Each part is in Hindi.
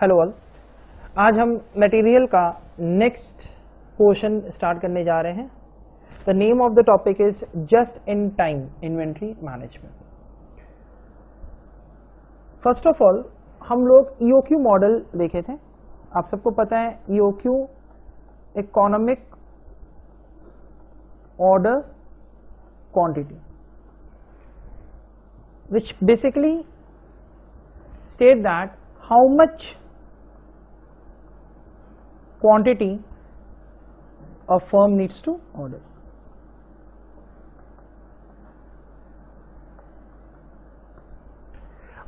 हेलो ऑल आज हम मटेरियल का नेक्स्ट पोर्शन स्टार्ट करने जा रहे हैं। The name of the topic is just in time inventory management first of all हम लोग ईओक्यू मॉडल देखे थे। आप सबको पता है EOQ economic order quantity which basically state that how much quantity a firm needs to order.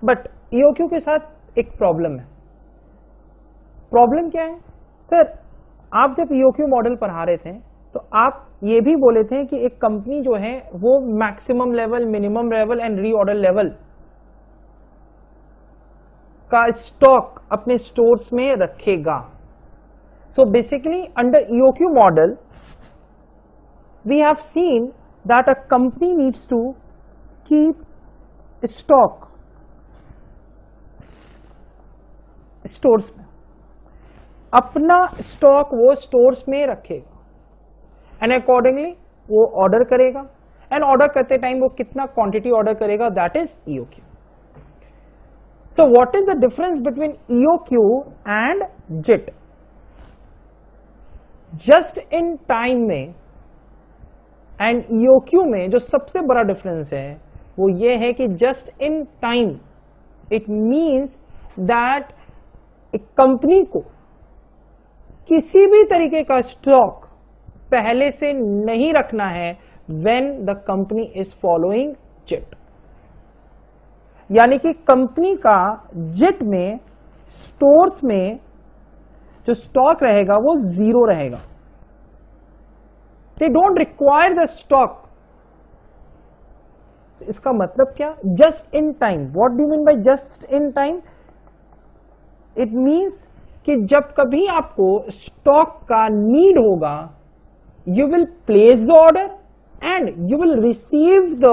But EOQ के साथ एक प्रॉब्लम है। प्रॉब्लम क्या है? सर आप जब ईओक्यू मॉडल पढ़ा रहे थे तो आप ये भी बोले थे कि एक कंपनी जो है, वो maximum level minimum level and reorder level का स्टॉक अपने स्टोर्स में रखेगा। So basically under EOQ model we have seen that a company needs to keep stock stores में अपना स्टॉक वो स्टोर्स में रखेगा एंड अकॉर्डिंगली वो ऑर्डर करेगा एंड ऑर्डर करते टाइम वो कितना क्वांटिटी ऑर्डर करेगा that is EOQ so what is the difference between EOQ and JIT just in time में एंड ईओक्यू में जो सबसे बड़ा डिफरेंस है, वो ये है कि just in time it means that एक कंपनी को किसी भी तरीके का स्टॉक पहले से नहीं रखना है when the company is following JIT यानी कि कंपनी का जिट में स्टोर्स में जो स्टॉक रहेगा, वो ज़ीरो रहेगा। They don't require the stock इसका मतलब क्या? Just in time what do mean by just in time it means कि जब कभी आपको स्टॉक का नीड होगा you will place the order and you will receive the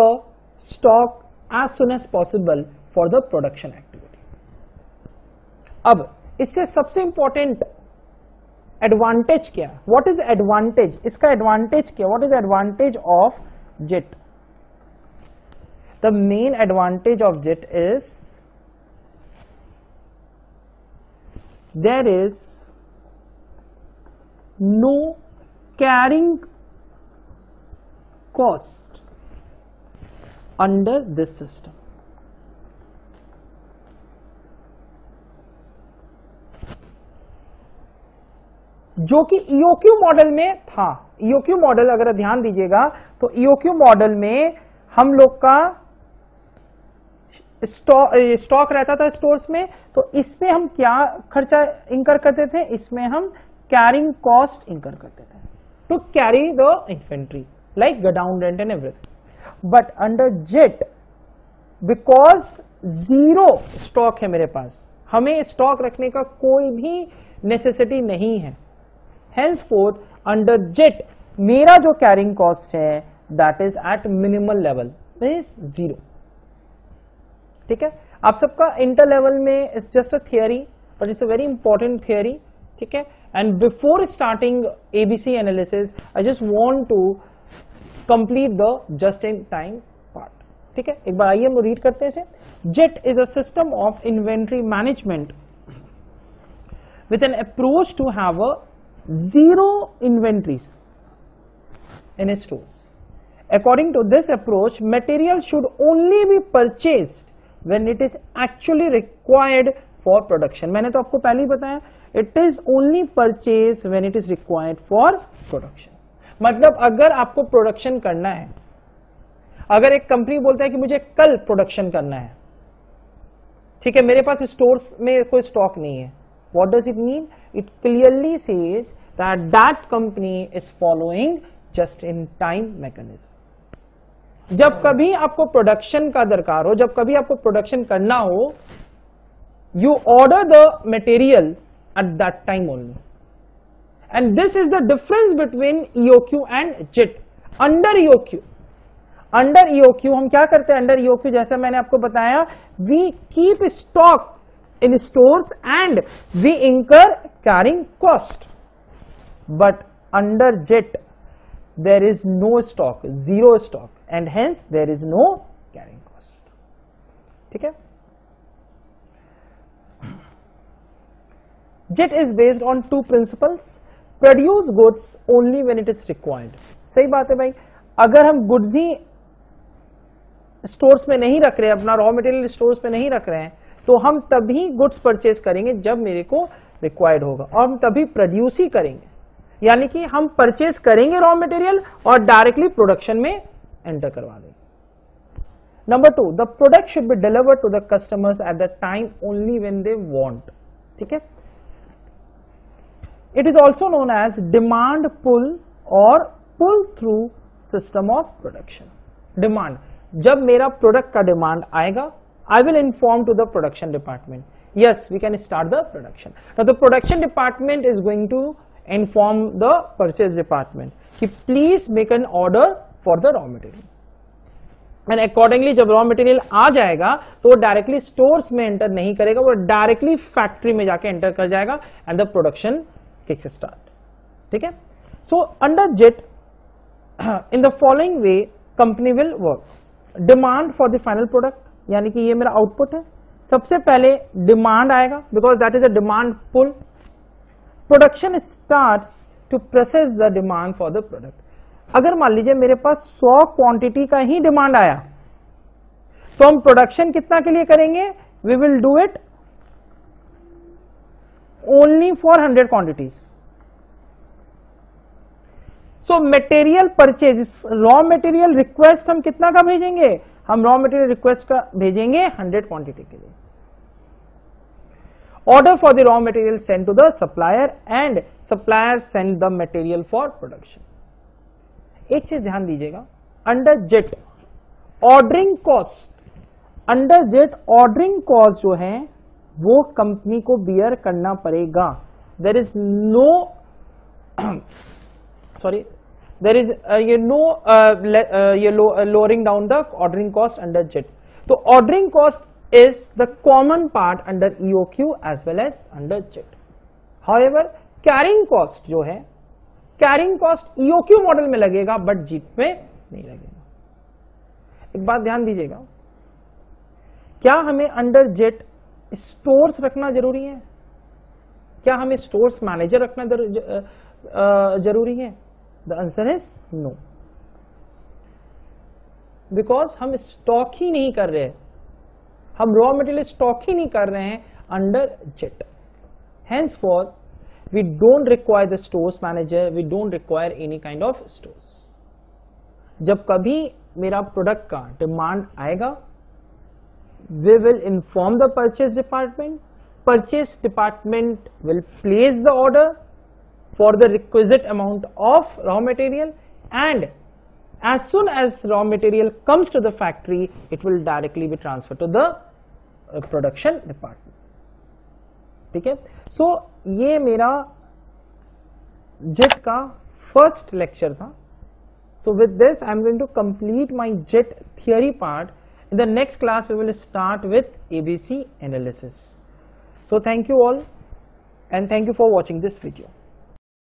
stock as soon as possible for the production activity अब, इससे सबसे इंपॉर्टेंट एडवांटेज क्या व्हाट इज़ एडवांटेज इसका एडवांटेज क्या what is advantage of JIT the main advantage of JIT is there is no carrying cost under this system. जो कि ईओक्यू मॉडल में था। ईओक्यू मॉडल अगर ध्यान दीजिएगा तो ईओक्यू मॉडल में हम लोग का स्टॉक रहता था स्टोर्स में। तो इसमें हम क्या खर्चा इंकर करते थे? इसमें हम कैरिंग कॉस्ट इंकर करते थे। To carry the inventory like godown rent and everything but under JIT because zero stock है मेरे पास, हमें स्टॉक रखने का कोई भी नेसेसिटी नहीं है। हैंस फोर्थ अंडर जेट मेरा जो कैरिंग कॉस्ट है that is at minimal level zero ठीक है? आप सबका इंटर लेवल में it's just a theory but it's a very important theory ठीक है? And before starting ABC analysis I just want to complete the just in time part ठीक है? एक बार आइए, हम रीड करते हैं JIT is a system of inventory management with an approach to have a zero inventories in stores according to this approach material should only be purchased when it is actually required for production मैंने तो आपको पहले ही बताया it is only purchase when it is required for production मतलब अगर आपको प्रोडक्शन करना है अगर एक कंपनी बोलता है कि मुझे कल प्रोडक्शन करना है ठीक है मेरे पास स्टोर्स में कोई स्टॉक नहीं है what does it mean it clearly says that that company is following just in time mechanism जब कभी आपको प्रोडक्शन का दरकार हो जब कभी आपको प्रोडक्शन करना हो you order the material at that time only. And this is the difference between EOQ and JIT. Under EOQ, under EOQ हम क्या करते हैं अंडर ईओक्यू जैसे मैंने आपको बताया we keep stock in stores and we incur carrying cost but under jet there is no stock zero stock and hence there is no carrying cost ठीक है jet is based on two principles produce goods only when it is required सही बात है भाई अगर हम गुड्स ही स्टोर्स में नहीं रख रहे अपना रॉ मटेरियल स्टोर्स में नहीं रख रहे हैं तो हम तभी गुड्स परचेज करेंगे जब मेरे को रिक्वायर्ड होगा और हम तभी प्रोड्यूस ही करेंगे। यानी कि हम परचेज करेंगे रॉ मटेरियल और डायरेक्टली प्रोडक्शन में एंटर करवा देंगे। Number two the product should be delivered to the customers at the time only when they want ठीक है? It is also known as demand pull और pull through system of production demand जब मेरा प्रोडक्ट का डिमांड आएगा I will inform to the production department yes, we can start the production. Now, the production department is going to inform the purchase department कि please make an order for the raw material. Accordingly जब रॉ मटेरियल आ जाएगा तो वो डायरेक्टली स्टोर्स में एंटर नहीं करेगा, वो डायरेक्टली फैक्ट्री में जाके एंटर कर जाएगा and the production kicks start ठीक है? So under JIT in the following way company will work demand for the final product यानी कि ये मेरा आउटपुट है। सबसे पहले डिमांड आएगा because that is a demand pull production start to process the demand for the product अगर मान लीजिए मेरे पास 100 क्वांटिटी का ही डिमांड आया तो हम प्रोडक्शन कितना के लिए करेंगे? We will do it only for 100 quantities so material purchase raw material request हम कितना का भेजेंगे? हम रॉ मटेरियल रिक्वेस्ट का भेजेंगे 100 क्वांटिटी के लिए। Order for the raw material send to the supplier and supplier send the material for production एक चीज़ ध्यान दीजिएगा under JIT ordering cost under JIT ordering cost जो है, वो कंपनी को बियर करना पड़ेगा। There is no sorry there is ये नो ये lowering down the ordering cost under JIT तो ordering cost is the common part under EOQ as well as under JET. However, carrying cost जो है carrying cost EOQ मॉडल में लगेगा बट जीट में नहीं लगेगा. एक बात ध्यान दीजिएगा. क्या हमें अंडर जेट स्टोर्स रखना ज़रूरी है? क्या हमें स्टोर्स मैनेजर रखना ज़रूरी है? The answer is no because हम स्टॉक ही नहीं कर रहे हम रॉ मटेरियल स्टॉक ही नहीं कर रहे हैं under JIT hence for we don't require the stores manager we don't require any kind of stores जब कभी मेरा प्रोडक्ट का डिमांड आएगा we will inform the purchase department purchase department will place the order for the requisite amount of raw material and as soon as raw material comes to the factory it will directly be transferred to the production department ठीक है सो so, ये मेरा जेट का फर्स्ट लेक्चर था so with this I am going to complete my JIT theory part in the next class we will start with ABC analysis so thank you all and thank you for watching this video